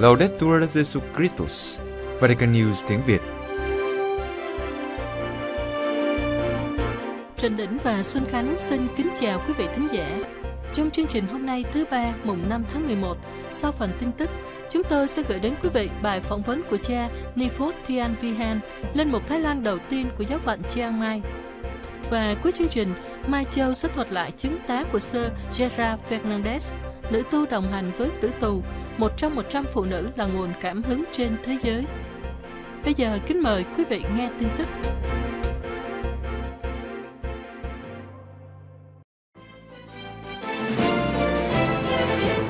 Laudetur Jesu Christus, Vatican News tiếng Việt. Trần Đỉnh và Xuân Khánh xin kính chào quý vị thính giả. Trong chương trình hôm nay thứ ba mùng 5 tháng 11, sau phần tin tức, chúng tôi sẽ gửi đến quý vị bài phỏng vấn của cha Nifot Thian Vihan, lên một Thái Lan đầu tiên của giáo phận Chiang Mai. Và cuối chương trình, Mai Châu sẽ thuật lại chứng tá của sơ Gerard Fernandez, nữ tu đồng hành với tử tù, một trong 100 phụ nữ là nguồn cảm hứng trên thế giới. Bây giờ kính mời quý vị nghe tin tức.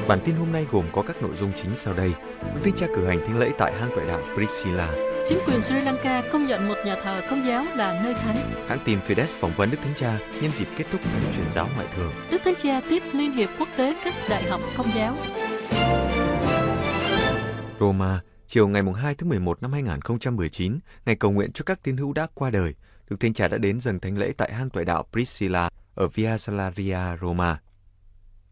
Bản tin hôm nay gồm có các nội dung chính sau đây. Đức Thánh Cha cử hành thánh lễ tại hang ngoại đạo Priscilla. Chính quyền Sri Lanka công nhận một nhà thờ công giáo là nơi thánh. Hãng tin Fides phỏng vấn Đức Thánh Cha nhân dịp kết thúc năm truyền giáo ngoại thường. Đức Thánh Cha tiếp Liên hiệp quốc tế các đại học công giáo. Roma, chiều ngày 2 tháng 11 năm 2019, ngày cầu nguyện cho các tín hữu đã qua đời, Đức Thánh Cha đã đến dâng thánh lễ tại hang toại đạo Priscilla ở Via Salaria, Roma.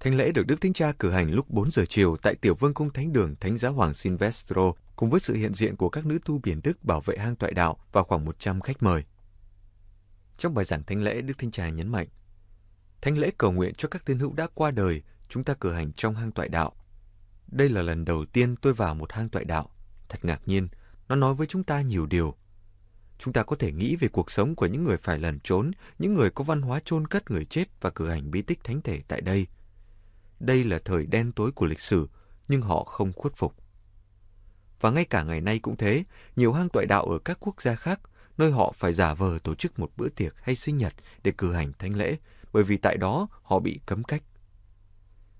Thánh lễ được Đức Thánh Cha cử hành lúc 4 giờ chiều tại Tiểu Vương cung Thánh đường Thánh Giáo Hoàng Silvestro cùng với sự hiện diện của các nữ tu biển Đức bảo vệ hang toại đạo và khoảng 100 khách mời. Trong bài giảng thánh lễ, Đức Thánh Cha nhấn mạnh, Thánh lễ cầu nguyện cho các tín hữu đã qua đời, chúng ta cử hành trong hang toại đạo. Đây là lần đầu tiên tôi vào một hang toại đạo. Thật ngạc nhiên, nó nói với chúng ta nhiều điều. Chúng ta có thể nghĩ về cuộc sống của những người phải lẩn trốn, những người có văn hóa chôn cất người chết và cử hành bí tích thánh thể tại đây. Đây là thời đen tối của lịch sử, nhưng họ không khuất phục. Và ngay cả ngày nay cũng thế, nhiều hang toại đạo ở các quốc gia khác, nơi họ phải giả vờ tổ chức một bữa tiệc hay sinh nhật để cử hành thánh lễ, bởi vì tại đó họ bị cấm cách.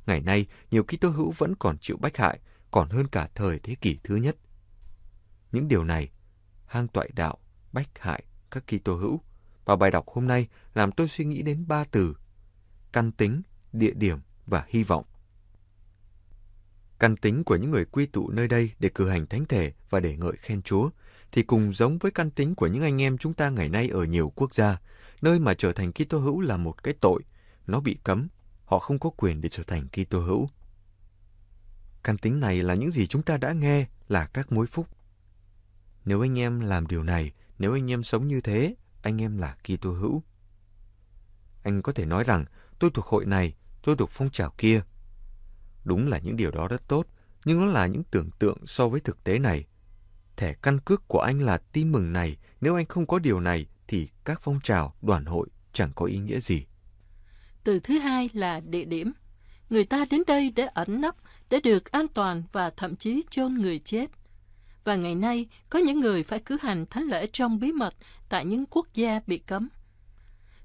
Ngày nay, nhiều Kitô hữu vẫn còn chịu bách hại, còn hơn cả thời thế kỷ thứ nhất. Những điều này, hang toại đạo bách hại các Kitô hữu và bài đọc hôm nay làm tôi suy nghĩ đến ba từ: căn tính, địa điểm và hy vọng. Căn tính của những người quy tụ nơi đây để cử hành thánh thể và để ngợi khen Chúa thì cùng giống với căn tính của những anh em chúng ta ngày nay ở nhiều quốc gia, nơi mà trở thành Kitô hữu là một cái tội, nó bị cấm, họ không có quyền để trở thành Kitô hữu. Căn tính này là những gì chúng ta đã nghe là các mối phúc. Nếu anh em làm điều này, nếu anh em sống như thế, anh em là Kitô hữu. Anh có thể nói rằng tôi thuộc hội này, tôi được phong trào kia. Đúng là những điều đó rất tốt, nhưng nó là những tưởng tượng so với thực tế này. Thẻ căn cước của anh là tin mừng này, nếu anh không có điều này thì các phong trào, đoàn hội chẳng có ý nghĩa gì. Từ thứ hai là địa điểm. Người ta đến đây để ẩn nấp, để được an toàn và thậm chí chôn người chết. Và ngày nay, có những người phải cử hành thánh lễ trong bí mật tại những quốc gia bị cấm.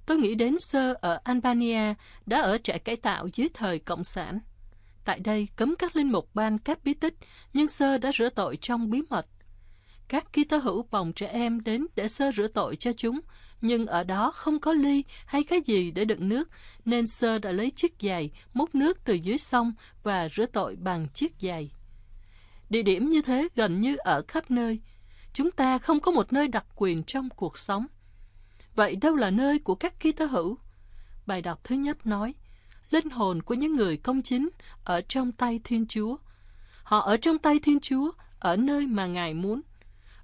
Tôi nghĩ đến sơ ở Albania đã ở trại cải tạo dưới thời Cộng sản. Tại đây cấm các linh mục ban các bí tích, nhưng sơ đã rửa tội trong bí mật. Các Kitô hữu bồng trẻ em đến để sơ rửa tội cho chúng, nhưng ở đó không có ly hay cái gì để đựng nước, nên sơ đã lấy chiếc giày, múc nước từ dưới sông và rửa tội bằng chiếc giày. Địa điểm như thế gần như ở khắp nơi. Chúng ta không có một nơi đặc quyền trong cuộc sống. Vậy đâu là nơi của các Kitô hữu? Bài đọc thứ nhất nói, linh hồn của những người công chính ở trong tay Thiên Chúa. Họ ở trong tay Thiên Chúa, ở nơi mà Ngài muốn.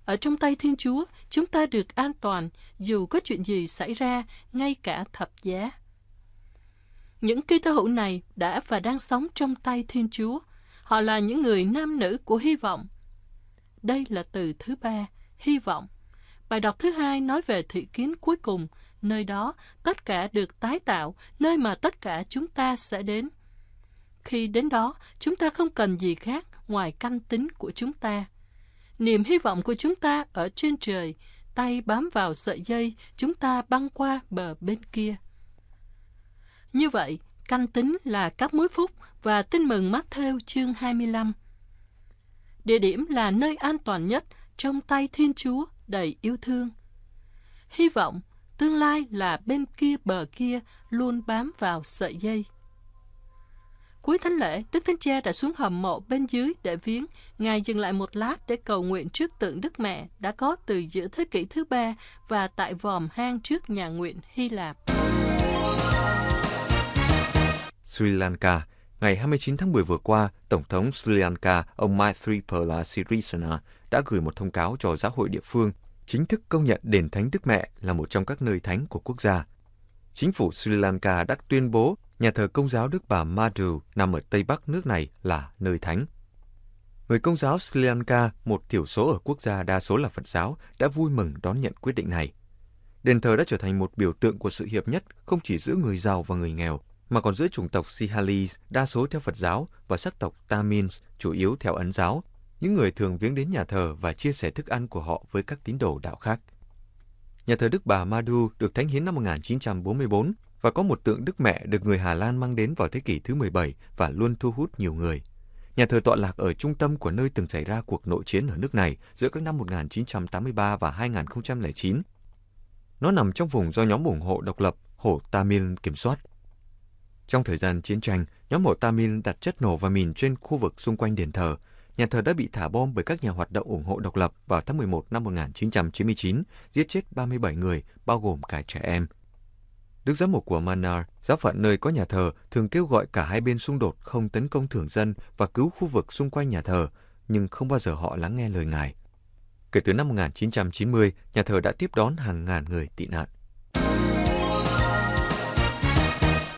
Ở trong tay Thiên Chúa, chúng ta được an toàn dù có chuyện gì xảy ra, ngay cả thập giá. Những Kitô hữu này đã và đang sống trong tay Thiên Chúa. Họ là những người nam nữ của hy vọng. Đây là từ thứ ba, hy vọng. Bài đọc thứ hai nói về thị kiến cuối cùng, nơi đó tất cả được tái tạo, nơi mà tất cả chúng ta sẽ đến. Khi đến đó, chúng ta không cần gì khác ngoài canh tính của chúng ta. Niềm hy vọng của chúng ta ở trên trời, tay bám vào sợi dây, chúng ta băng qua bờ bên kia. Như vậy, canh tính là các mối phúc và tin mừng Matthew theo chương 25. Địa điểm là nơi an toàn nhất trong tay Thiên Chúa đầy yêu thương. Hy vọng tương lai là bên kia bờ kia luôn bám vào sợi dây. Cuối thánh lễ, Đức Thánh Cha đã xuống hầm mộ bên dưới để viếng. Ngài dừng lại một lát để cầu nguyện trước tượng Đức Mẹ đã có từ giữa thế kỷ thứ ba và tại vòm hang trước nhà nguyện Hy Lạp. Sri Lanka, Ngày 29 tháng 10 vừa qua, Tổng thống Sri Lanka ông Maithripala Sirisena đã gửi một thông cáo cho giáo hội địa phương chính thức công nhận đền thánh Đức Mẹ là một trong các nơi thánh của quốc gia. Chính phủ Sri Lanka đã tuyên bố nhà thờ công giáo Đức Bà Madhu nằm ở Tây Bắc nước này là nơi thánh. Người công giáo Sri Lanka, một thiểu số ở quốc gia đa số là Phật giáo, đã vui mừng đón nhận quyết định này. Đền thờ đã trở thành một biểu tượng của sự hiệp nhất không chỉ giữa người giàu và người nghèo, mà còn giữa chủng tộc Sihalis đa số theo Phật giáo và sắc tộc Tamils chủ yếu theo Ấn giáo, những người thường viếng đến nhà thờ và chia sẻ thức ăn của họ với các tín đồ đạo khác. Nhà thờ Đức Bà Madu được thánh hiến năm 1944 và có một tượng Đức Mẹ được người Hà Lan mang đến vào thế kỷ thứ 17 và luôn thu hút nhiều người. Nhà thờ tọa lạc ở trung tâm của nơi từng xảy ra cuộc nội chiến ở nước này giữa các năm 1983 và 2009. Nó nằm trong vùng do nhóm ủng hộ độc lập Hổ Tamil kiểm soát. Trong thời gian chiến tranh, nhóm Hổ Tamil đặt chất nổ và mìn trên khu vực xung quanh đền thờ. Nhà thờ đã bị thả bom bởi các nhà hoạt động ủng hộ độc lập vào tháng 11 năm 1999, giết chết 37 người, bao gồm cả trẻ em. Đức giám mục của Manar, giáo phận nơi có nhà thờ, thường kêu gọi cả hai bên xung đột không tấn công thường dân và cứu khu vực xung quanh nhà thờ, nhưng không bao giờ họ lắng nghe lời ngài. Kể từ năm 1990, nhà thờ đã tiếp đón hàng ngàn người tị nạn.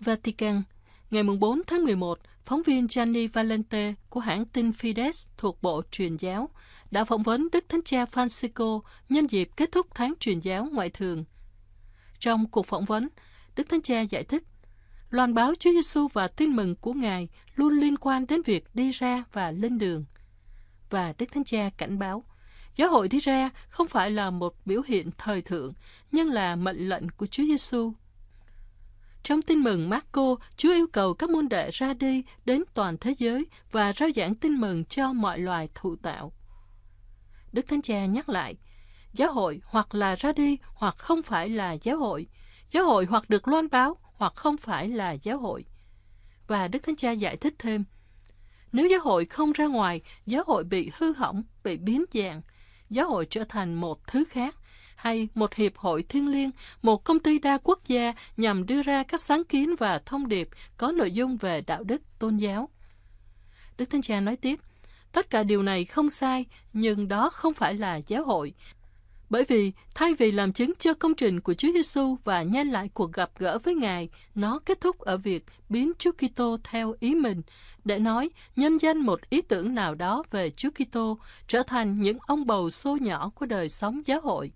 Vatican, ngày 4 tháng 11, phóng viên Gianni Valente của hãng tin Fides thuộc Bộ Truyền giáo đã phỏng vấn Đức Thánh Cha Francisco nhân dịp kết thúc tháng truyền giáo ngoại thường. Trong cuộc phỏng vấn, Đức Thánh Cha giải thích, loan báo Chúa Giêsu và tin mừng của Ngài luôn liên quan đến việc đi ra và lên đường. Và Đức Thánh Cha cảnh báo, giáo hội đi ra không phải là một biểu hiện thời thượng, nhưng là mệnh lệnh của Chúa Giêsu. Trong tin mừng Marco, Chúa yêu cầu các môn đệ ra đi đến toàn thế giới và rao giảng tin mừng cho mọi loài thụ tạo. Đức Thánh Cha nhắc lại, giáo hội hoặc là ra đi hoặc không phải là giáo hội, giáo hội hoặc được loan báo hoặc không phải là giáo hội. Và Đức Thánh Cha giải thích thêm, nếu giáo hội không ra ngoài, giáo hội bị hư hỏng, bị biến dạng, giáo hội trở thành một thứ khác, hay một hiệp hội thiên liêng, một công ty đa quốc gia nhằm đưa ra các sáng kiến và thông điệp có nội dung về đạo đức tôn giáo. Đức Thánh Cha nói tiếp, tất cả điều này không sai, nhưng đó không phải là giáo hội, bởi vì thay vì làm chứng cho công trình của Chúa Giêsu và nhanh lại cuộc gặp gỡ với Ngài, nó kết thúc ở việc biến Chúa Kitô theo ý mình để nói nhân danh một ý tưởng nào đó về Chúa Kitô trở thành những ông bầu xô nhỏ của đời sống giáo hội.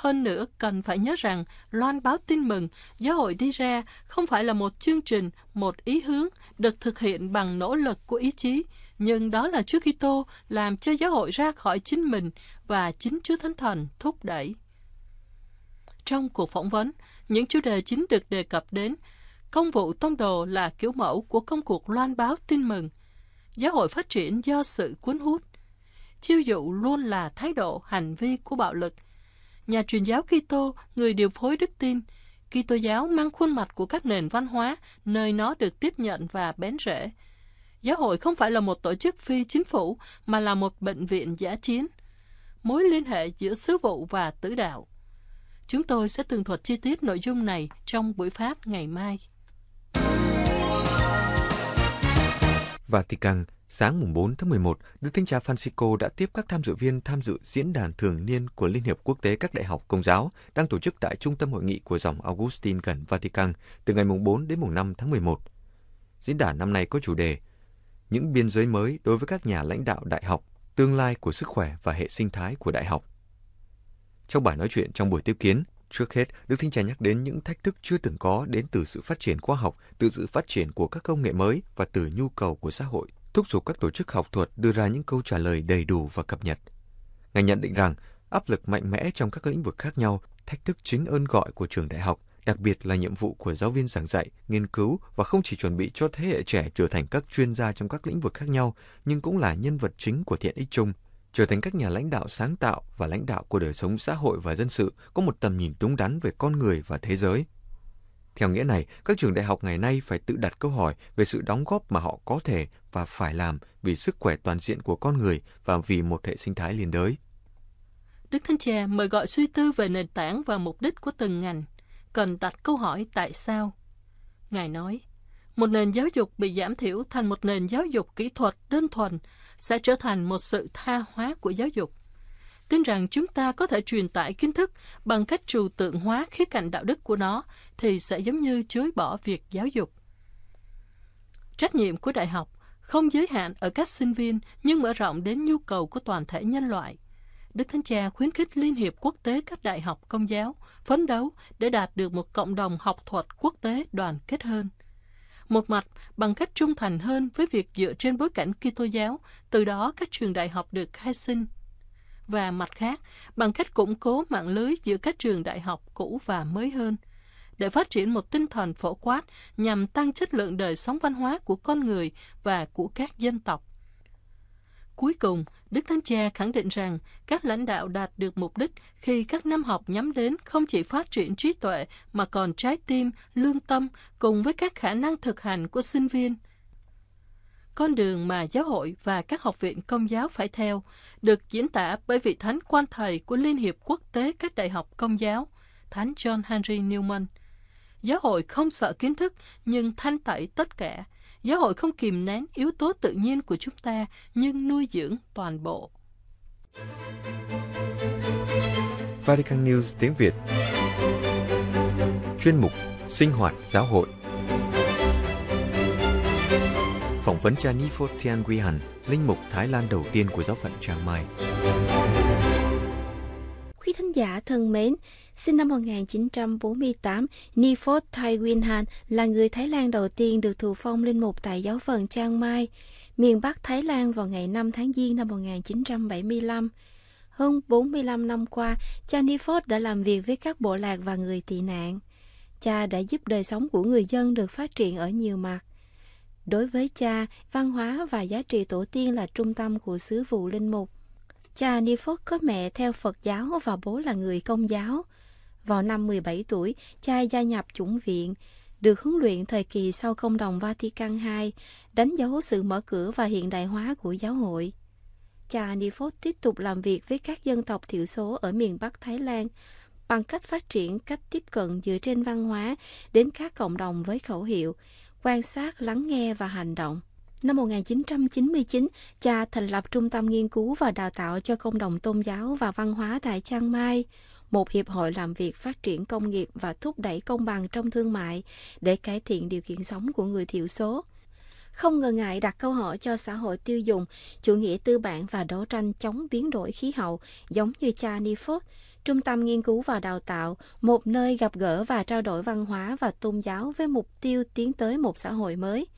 Hơn nữa, cần phải nhớ rằng loan báo tin mừng, giáo hội đi ra không phải là một chương trình, một ý hướng được thực hiện bằng nỗ lực của ý chí, nhưng đó là Chúa Kitô làm cho giáo hội ra khỏi chính mình và chính Chúa Thánh Thần thúc đẩy. Trong cuộc phỏng vấn, những chủ đề chính được đề cập đến. Công vụ tông đồ là kiểu mẫu của công cuộc loan báo tin mừng. Giáo hội phát triển do sự cuốn hút. Chiêu dụ luôn là thái độ, hành vi của bạo lực. Nhà truyền giáo Kitô, người điều phối đức tin, Kitô giáo mang khuôn mặt của các nền văn hóa nơi nó được tiếp nhận và bén rễ. Giáo hội không phải là một tổ chức phi chính phủ, mà là một bệnh viện giả chiến. Mối liên hệ giữa sứ vụ và tử đạo. Chúng tôi sẽ tường thuật chi tiết nội dung này trong buổi Pháp ngày mai. Vatican, sáng mùng 4 tháng 11, Đức Thánh Cha Francisco đã tiếp các tham dự viên tham dự diễn đàn thường niên của Liên hiệp Quốc tế các đại học công giáo đang tổ chức tại Trung tâm Hội nghị của dòng Augustine gần Vatican từ ngày mùng 4 đến mùng 5 tháng 11. Diễn đàn năm nay có chủ đề những biên giới mới đối với các nhà lãnh đạo đại học, tương lai của sức khỏe và hệ sinh thái của đại học. Trong bài nói chuyện trong buổi tiếp kiến, trước hết, Đức Thánh Cha nhắc đến những thách thức chưa từng có đến từ sự phát triển khoa học, từ sự phát triển của các công nghệ mới và từ nhu cầu của xã hội, thúc giục các tổ chức học thuật đưa ra những câu trả lời đầy đủ và cập nhật. Ngài nhận định rằng, áp lực mạnh mẽ trong các lĩnh vực khác nhau, thách thức chính ơn gọi của trường đại học đặc biệt là nhiệm vụ của giáo viên giảng dạy, nghiên cứu và không chỉ chuẩn bị cho thế hệ trẻ trở thành các chuyên gia trong các lĩnh vực khác nhau, nhưng cũng là nhân vật chính của thiện ích chung, trở thành các nhà lãnh đạo sáng tạo và lãnh đạo của đời sống xã hội và dân sự có một tầm nhìn đúng đắn về con người và thế giới. Theo nghĩa này, các trường đại học ngày nay phải tự đặt câu hỏi về sự đóng góp mà họ có thể và phải làm vì sức khỏe toàn diện của con người và vì một hệ sinh thái liên đới. Đức Thánh Cha mời gọi suy tư về nền tảng và mục đích của từng ngành, cần đặt câu hỏi tại sao. Ngài nói, một nền giáo dục bị giảm thiểu thành một nền giáo dục kỹ thuật đơn thuần sẽ trở thành một sự tha hóa của giáo dục. Tin rằng chúng ta có thể truyền tải kiến thức bằng cách trừu tượng hóa khía cạnh đạo đức của nó thì sẽ giống như chối bỏ việc giáo dục. Trách nhiệm của đại học không giới hạn ở các sinh viên nhưng mở rộng đến nhu cầu của toàn thể nhân loại. Đức Thánh Cha khuyến khích Liên hiệp quốc tế các đại học công giáo phấn đấu để đạt được một cộng đồng học thuật quốc tế đoàn kết hơn. Một mặt, bằng cách trung thành hơn với việc dựa trên bối cảnh Kitô giáo, từ đó các trường đại học được khai sinh. Và mặt khác, bằng cách củng cố mạng lưới giữa các trường đại học cũ và mới hơn – để phát triển một tinh thần phổ quát nhằm tăng chất lượng đời sống văn hóa của con người và của các dân tộc. Cuối cùng, Đức Thánh Cha khẳng định rằng các lãnh đạo đạt được mục đích khi các năm học nhắm đến không chỉ phát triển trí tuệ mà còn trái tim, lương tâm cùng với các khả năng thực hành của sinh viên. Con đường mà giáo hội và các học viện công giáo phải theo được diễn tả bởi vị thánh quan thầy của Liên hiệp quốc tế các đại học công giáo, Thánh John Henry Newman – Giáo hội không sợ kiến thức, nhưng thanh tẩy tất cả. Giáo hội không kìm nén yếu tố tự nhiên của chúng ta, nhưng nuôi dưỡng toàn bộ. Vatican News tiếng Việt Chuyên mục Sinh hoạt giáo hội Phỏng vấn cha Nifo Tian linh mục Thái Lan đầu tiên của giáo phận Chiang Mai. Quý thính giả thân mến, Sinh năm 1948, Nifot Thai Winhan là người Thái Lan đầu tiên được thụ phong linh mục tại giáo phận Chiang Mai, miền Bắc Thái Lan vào ngày 5 tháng Giêng năm 1975. Hơn 45 năm qua, cha Nifot đã làm việc với các bộ lạc và người tị nạn. Cha đã giúp đời sống của người dân được phát triển ở nhiều mặt. Đối với cha, văn hóa và giá trị tổ tiên là trung tâm của sứ vụ linh mục. Cha Nifot có mẹ theo Phật giáo và bố là người công giáo. Vào năm 17 tuổi, cha gia nhập chủng viện, được huấn luyện thời kỳ sau công đồng Vatican II, đánh dấu sự mở cửa và hiện đại hóa của giáo hội. Cha Nifot tiếp tục làm việc với các dân tộc thiểu số ở miền Bắc Thái Lan bằng cách phát triển cách tiếp cận dựa trên văn hóa đến các cộng đồng với khẩu hiệu quan sát, lắng nghe và hành động. Năm 1999, cha thành lập Trung tâm Nghiên cứu và Đào tạo cho cộng đồng tôn giáo và văn hóa tại Chiang Mai, một hiệp hội làm việc phát triển công nghiệp và thúc đẩy công bằng trong thương mại để cải thiện điều kiện sống của người thiểu số. Không ngờ ngại đặt câu hỏi cho xã hội tiêu dùng, chủ nghĩa tư bản và đấu tranh chống biến đổi khí hậu, giống như cha Nifot, Trung tâm nghiên cứu và đào tạo, một nơi gặp gỡ và trao đổi văn hóa và tôn giáo với mục tiêu tiến tới một xã hội mới –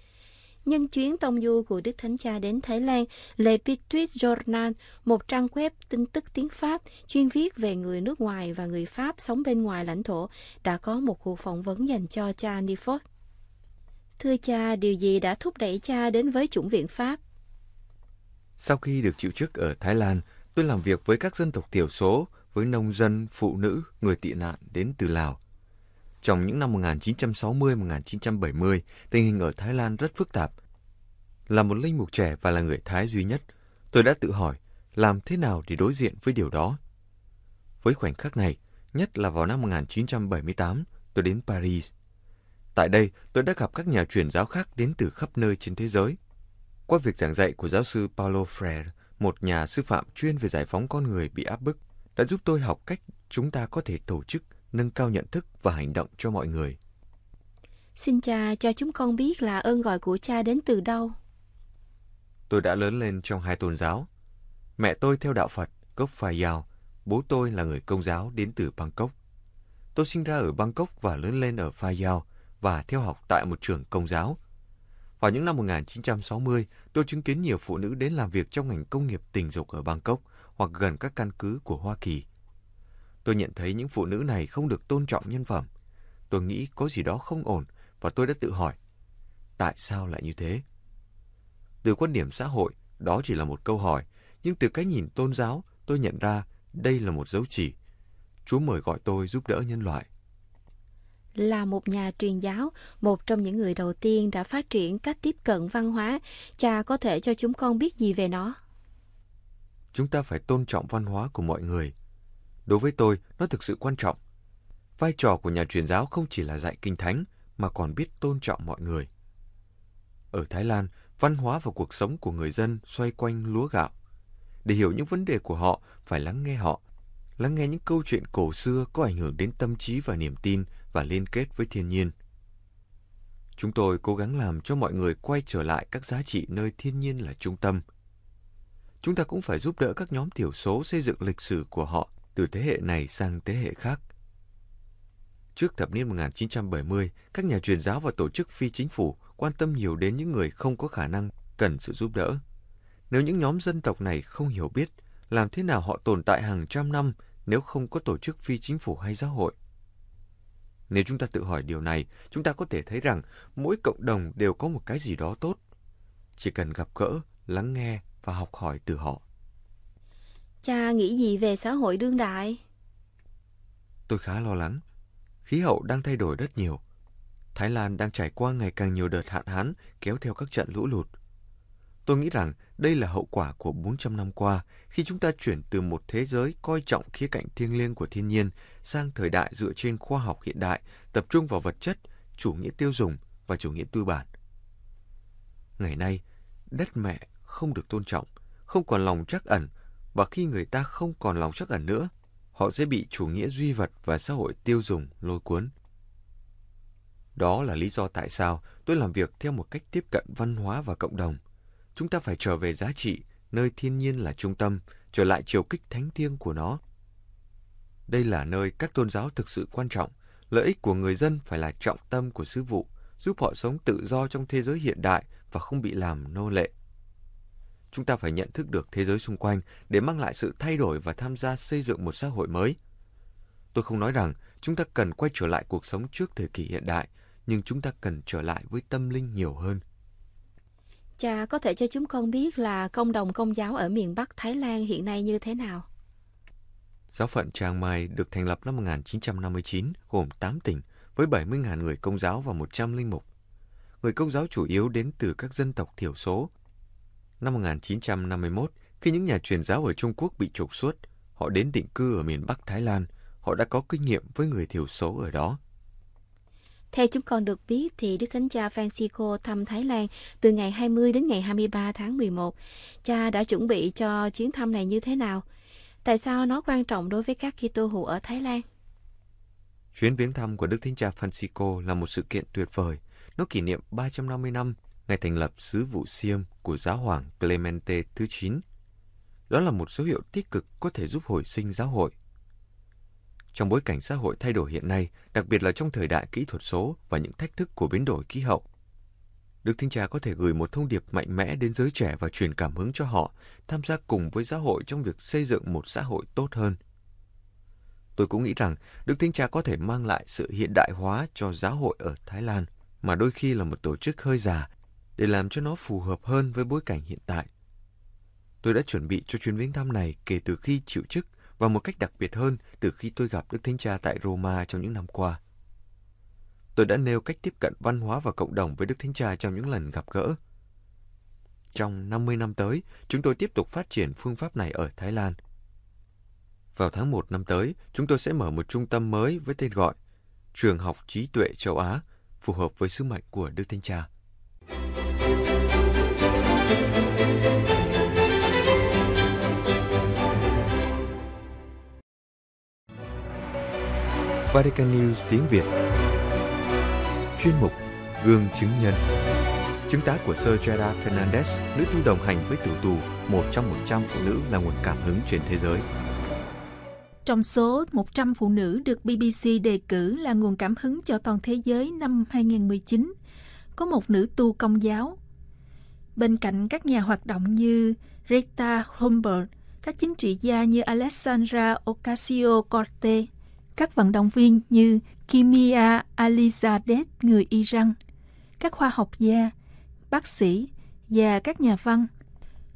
nhân chuyến tông du của Đức Thánh Cha đến Thái Lan, Le Petit Journal, một trang web tin tức tiếng Pháp chuyên viết về người nước ngoài và người Pháp sống bên ngoài lãnh thổ, đã có một cuộc phỏng vấn dành cho cha Nifot. Thưa cha, điều gì đã thúc đẩy cha đến với chủng viện Pháp? Sau khi được chịu chức ở Thái Lan, tôi làm việc với các dân tộc thiểu số, với nông dân, phụ nữ, người tị nạn đến từ Lào – trong những năm 1960-1970, tình hình ở Thái Lan rất phức tạp. Là một linh mục trẻ và là người Thái duy nhất, tôi đã tự hỏi làm thế nào để đối diện với điều đó. Với khoảnh khắc này, nhất là vào năm 1978, tôi đến Paris. Tại đây, tôi đã gặp các nhà truyền giáo khác đến từ khắp nơi trên thế giới. Qua việc giảng dạy của giáo sư Paulo Freire, một nhà sư phạm chuyên về giải phóng con người bị áp bức, đã giúp tôi học cách chúng ta có thể tổ chức nâng cao nhận thức và hành động cho mọi người. Xin cha cho chúng con biết là ơn gọi của cha đến từ đâu. Tôi đã lớn lên trong hai tôn giáo. Mẹ tôi theo đạo Phật, gốc Phai Yao. Bố tôi là người công giáo đến từ Bangkok. Tôi sinh ra ở Bangkok và lớn lên ở Phai Yao và theo học tại một trường công giáo. Vào những năm 1960, tôi chứng kiến nhiều phụ nữ đến làm việc trong ngành công nghiệp tình dục ở Bangkok hoặc gần các căn cứ của Hoa Kỳ. Tôi nhận thấy những phụ nữ này không được tôn trọng nhân phẩm. Tôi nghĩ có gì đó không ổn và tôi đã tự hỏi, tại sao lại như thế? Từ quan điểm xã hội, đó chỉ là một câu hỏi, nhưng từ cái nhìn tôn giáo, tôi nhận ra đây là một dấu chỉ. Chúa mời gọi tôi giúp đỡ nhân loại. Là một nhà truyền giáo, một trong những người đầu tiên đã phát triển cách tiếp cận văn hóa, cha có thể cho chúng con biết gì về nó? Chúng ta phải tôn trọng văn hóa của mọi người, Đối với tôi, nó thực sự quan trọng. Vai trò của nhà truyền giáo không chỉ là dạy kinh thánh, mà còn biết tôn trọng mọi người. ở Thái Lan, văn hóa và cuộc sống của người dân xoay quanh lúa gạo. Để hiểu những vấn đề của họ, phải lắng nghe họ, lắng nghe những câu chuyện cổ xưa có ảnh hưởng đến tâm trí và niềm tin và liên kết với thiên nhiên. Chúng tôi cố gắng làm cho mọi người quay trở lại các giá trị nơi thiên nhiên là trung tâm. Chúng ta cũng phải giúp đỡ các nhóm thiểu số xây dựng lịch sử của họ từ thế hệ này sang thế hệ khác. Trước thập niên 1970, các nhà truyền giáo và tổ chức phi chính phủ quan tâm nhiều đến những người không có khả năng cần sự giúp đỡ. Nếu những nhóm dân tộc này không hiểu biết làm thế nào họ tồn tại hàng trăm năm nếu không có tổ chức phi chính phủ hay giáo hội. Nếu chúng ta tự hỏi điều này, chúng ta có thể thấy rằng mỗi cộng đồng đều có một cái gì đó tốt. Chỉ cần gặp gỡ, lắng nghe và học hỏi từ họ. Cha nghĩ gì về xã hội đương đại? Tôi khá lo lắng. Khí hậu đang thay đổi rất nhiều. Thái Lan đang trải qua ngày càng nhiều đợt hạn hán kéo theo các trận lũ lụt. Tôi nghĩ rằng đây là hậu quả của 400 năm qua khi chúng ta chuyển từ một thế giới coi trọng khía cạnh thiêng liêng của thiên nhiên sang thời đại dựa trên khoa học hiện đại, tập trung vào vật chất, chủ nghĩa tiêu dùng và chủ nghĩa tư bản. Ngày nay, đất mẹ không được tôn trọng, không còn lòng trắc ẩn và khi người ta không còn lòng trắc ẩn nữa, họ sẽ bị chủ nghĩa duy vật và xã hội tiêu dùng lôi cuốn. Đó là lý do tại sao tôi làm việc theo một cách tiếp cận văn hóa và cộng đồng. Chúng ta phải trở về giá trị, nơi thiên nhiên là trung tâm, trở lại chiều kích thánh thiêng của nó. Đây là nơi các tôn giáo thực sự quan trọng, lợi ích của người dân phải là trọng tâm của sứ vụ, giúp họ sống tự do trong thế giới hiện đại và không bị làm nô lệ. Chúng ta phải nhận thức được thế giới xung quanh để mang lại sự thay đổi và tham gia xây dựng một xã hội mới. Tôi không nói rằng chúng ta cần quay trở lại cuộc sống trước thời kỳ hiện đại, nhưng chúng ta cần trở lại với tâm linh nhiều hơn. Cha có thể cho chúng con biết là công đồng công giáo ở miền Bắc Thái Lan hiện nay như thế nào? Giáo phận Chiang Mai được thành lập năm 1959, gồm 8 tỉnh, với 70.000 người công giáo và 100 linh mục. Người công giáo chủ yếu đến từ các dân tộc thiểu số. Năm 1951, khi những nhà truyền giáo ở Trung Quốc bị trục xuất, họ đến định cư ở miền Bắc Thái Lan. Họ đã có kinh nghiệm với người thiểu số ở đó. Theo chúng con được biết thì Đức Thánh Cha Francisco thăm Thái Lan từ ngày 20 đến ngày 23 tháng 11. Cha đã chuẩn bị cho chuyến thăm này như thế nào? Tại sao nó quan trọng đối với các Kitô hữu ở Thái Lan? Chuyến viếng thăm của Đức Thánh Cha Francisco là một sự kiện tuyệt vời. Nó kỷ niệm 350 năm ngày thành lập sứ vụ Siêm của giáo hoàng Clemente thứ 9. Đó là một dấu hiệu tích cực có thể giúp hồi sinh giáo hội. Trong bối cảnh xã hội thay đổi hiện nay, đặc biệt là trong thời đại kỹ thuật số và những thách thức của biến đổi khí hậu, Đức Thánh Cha có thể gửi một thông điệp mạnh mẽ đến giới trẻ và truyền cảm hứng cho họ tham gia cùng với xã hội trong việc xây dựng một xã hội tốt hơn. Tôi cũng nghĩ rằng Đức Thánh Cha có thể mang lại sự hiện đại hóa cho giáo hội ở Thái Lan, mà đôi khi là một tổ chức hơi già, để làm cho nó phù hợp hơn với bối cảnh hiện tại. Tôi đã chuẩn bị cho chuyến viếng thăm này kể từ khi chịu chức và một cách đặc biệt hơn từ khi tôi gặp Đức Thánh Cha tại Roma trong những năm qua. Tôi đã nêu cách tiếp cận văn hóa và cộng đồng với Đức Thánh Cha trong những lần gặp gỡ. Trong 50 năm tới, chúng tôi tiếp tục phát triển phương pháp này ở Thái Lan. Vào tháng 1 năm tới, chúng tôi sẽ mở một trung tâm mới với tên gọi Trường học trí tuệ châu Á, phù hợp với sứ mệnh của Đức Thánh Cha. Vatican News tiếng Việt Chuyên mục Gương chứng nhân Chứng tá của Sir Gerard Fernandez, nữ tu đồng hành với tử tù, một trong 100 phụ nữ là nguồn cảm hứng trên thế giới. Trong số 100 phụ nữ được BBC đề cử là nguồn cảm hứng cho toàn thế giới năm 2019, có một nữ tu công giáo. Bên cạnh các nhà hoạt động như Rita Thunberg, các chính trị gia như Alexandra Ocasio-Cortez, các vận động viên như Kimia Alizadeh người Iran, các khoa học gia, bác sĩ và các nhà văn,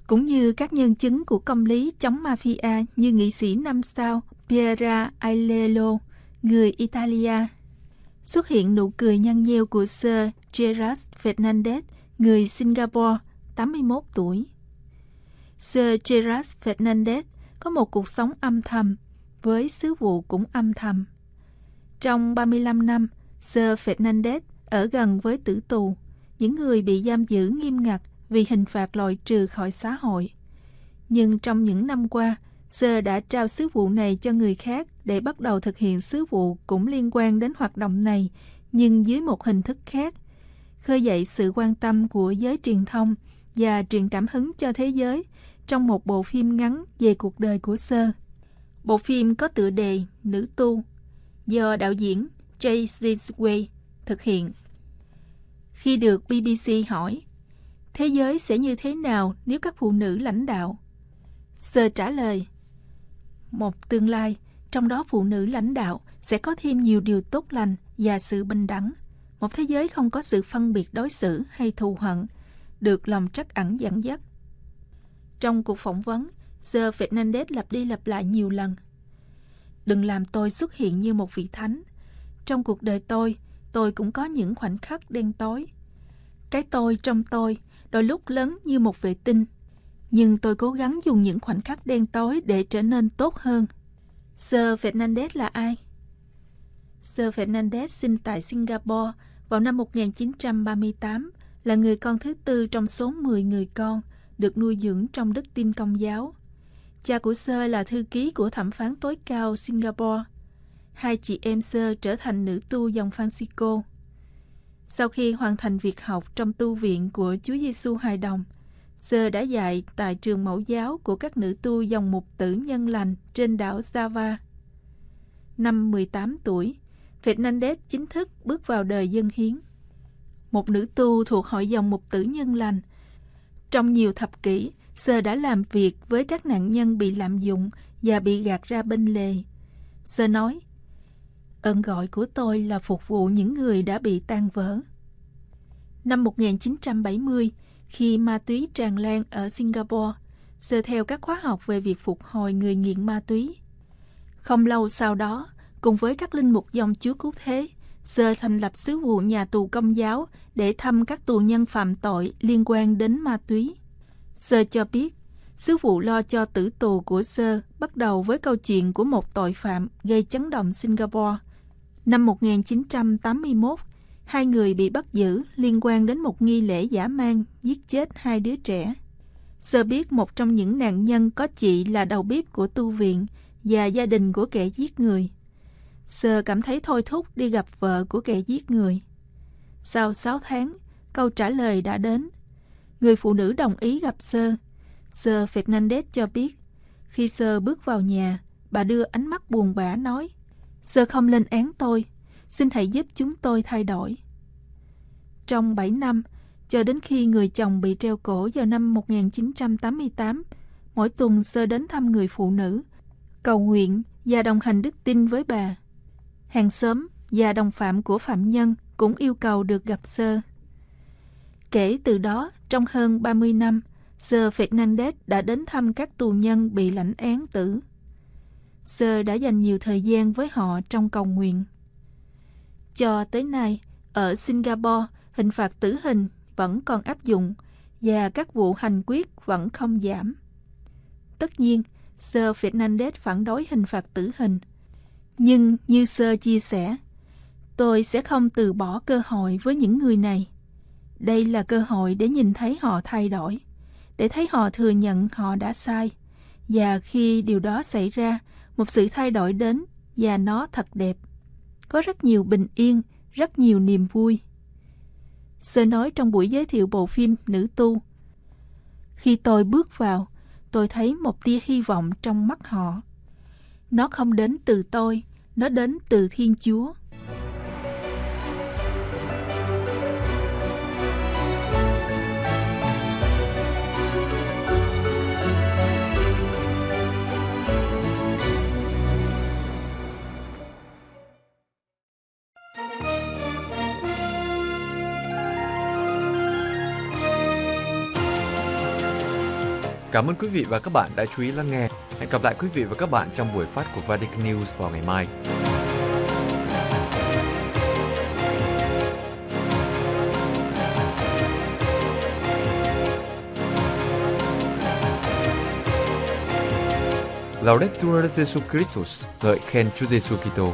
cũng như các nhân chứng của công lý chống mafia như nghị sĩ năm sao Piera Ailello, người Italia. Xuất hiện nụ cười nhăn nheo của Sir Gerard Fernandez, người Singapore, 81 tuổi. Sir Gerard Fernandez có một cuộc sống âm thầm, với sứ vụ cũng âm thầm. Trong 35 năm, Sir Fernandez ở gần với tử tù, những người bị giam giữ nghiêm ngặt vì hình phạt loại trừ khỏi xã hội. Nhưng trong những năm qua, Sơ đã trao sứ vụ này cho người khác để bắt đầu thực hiện sứ vụ cũng liên quan đến hoạt động này, nhưng dưới một hình thức khác, khơi dậy sự quan tâm của giới truyền thông và truyền cảm hứng cho thế giới trong một bộ phim ngắn về cuộc đời của Sơ. Bộ phim có tựa đề Nữ tu do đạo diễn Jay Zisway thực hiện. Khi được BBC hỏi, thế giới sẽ như thế nào nếu các phụ nữ lãnh đạo? Sơ trả lời, một tương lai, trong đó phụ nữ lãnh đạo sẽ có thêm nhiều điều tốt lành và sự bình đẳng. Một thế giới không có sự phân biệt đối xử hay thù hận, được lòng trắc ẩn dẫn dắt. Trong cuộc phỏng vấn, Sir Fernandez lặp đi lặp lại nhiều lần. Đừng làm tôi xuất hiện như một vị thánh. Trong cuộc đời tôi, tôi cũng có những khoảnh khắc đen tối. Cái tôi trong tôi đôi lúc lớn như một vệ tinh, nhưng tôi cố gắng dùng những khoảnh khắc đen tối để trở nên tốt hơn. Sir Fernandez là ai? Sir Fernandez sinh tại Singapore vào năm 1938, là người con thứ tư trong số 10 người con được nuôi dưỡng trong đức tin công giáo. Cha của Sơ là thư ký của thẩm phán tối cao Singapore. Hai chị em Sơ trở thành nữ tu dòng Francisco. Sau khi hoàn thành việc học trong tu viện của Chúa Giêsu hài đồng, Sơ đã dạy tại trường mẫu giáo của các nữ tu dòng mục tử nhân lành trên đảo Java. Năm 18 tuổi, Fernandez chính thức bước vào đời dân hiến. Một nữ tu thuộc hội dòng mục tử nhân lành. Trong nhiều thập kỷ, Sơ đã làm việc với các nạn nhân bị lạm dụng và bị gạt ra bên lề. Sơ nói, ơn gọi của tôi là phục vụ những người đã bị tan vỡ. Năm 1970, khi ma túy tràn lan ở Singapore, Sơ theo các khóa học về việc phục hồi người nghiện ma túy. Không lâu sau đó, cùng với các linh mục dòng Chúa Cứu Thế, Sơ thành lập sứ vụ nhà tù công giáo để thăm các tù nhân phạm tội liên quan đến ma túy. Sơ cho biết, sứ vụ lo cho tử tù của Sơ bắt đầu với câu chuyện của một tội phạm gây chấn động Singapore. Năm 1981, hai người bị bắt giữ liên quan đến một nghi lễ giả mang giết chết hai đứa trẻ. Sơ biết một trong những nạn nhân có chị là đầu bếp của tu viện và gia đình của kẻ giết người. Sơ cảm thấy thôi thúc đi gặp vợ của kẻ giết người. Sau 6 tháng, câu trả lời đã đến. Người phụ nữ đồng ý gặp Sơ. Sơ Fernandez cho biết, khi Sơ bước vào nhà, bà đưa ánh mắt buồn bã nói, Sơ không lên án tôi, xin hãy giúp chúng tôi thay đổi. Trong 7 năm, cho đến khi người chồng bị treo cổ vào năm 1988, mỗi tuần Sơ đến thăm người phụ nữ, cầu nguyện và đồng hành đức tin với bà hàng xóm và đồng phạm của phạm nhân cũng yêu cầu được gặp Sơ. Kể từ đó, trong hơn 30 năm, Sơ Fernandez đã đến thăm các tù nhân bị lãnh án tử. Sơ đã dành nhiều thời gian với họ trong cầu nguyện. Cho tới nay, ở Singapore, hình phạt tử hình vẫn còn áp dụng và các vụ hành quyết vẫn không giảm. Tất nhiên, Sơ Fernandez phản đối hình phạt tử hình – nhưng như sơ chia sẻ, tôi sẽ không từ bỏ cơ hội với những người này. Đây là cơ hội để nhìn thấy họ thay đổi, để thấy họ thừa nhận họ đã sai. Và khi điều đó xảy ra, một sự thay đổi đến và nó thật đẹp. Có rất nhiều bình yên, rất nhiều niềm vui. Sơ nói trong buổi giới thiệu bộ phim Nữ Tu. Khi tôi bước vào, tôi thấy một tia hy vọng trong mắt họ. Nó không đến từ tôi, nó đến từ Thiên Chúa. Cảm ơn quý vị và các bạn đã chú ý lắng nghe. Hẹn gặp lại quý vị và các bạn trong buổi phát của Vatican News vào ngày mai. Laudetur Jesu Christus, ngợi khen Chúa Giêsu Kitô.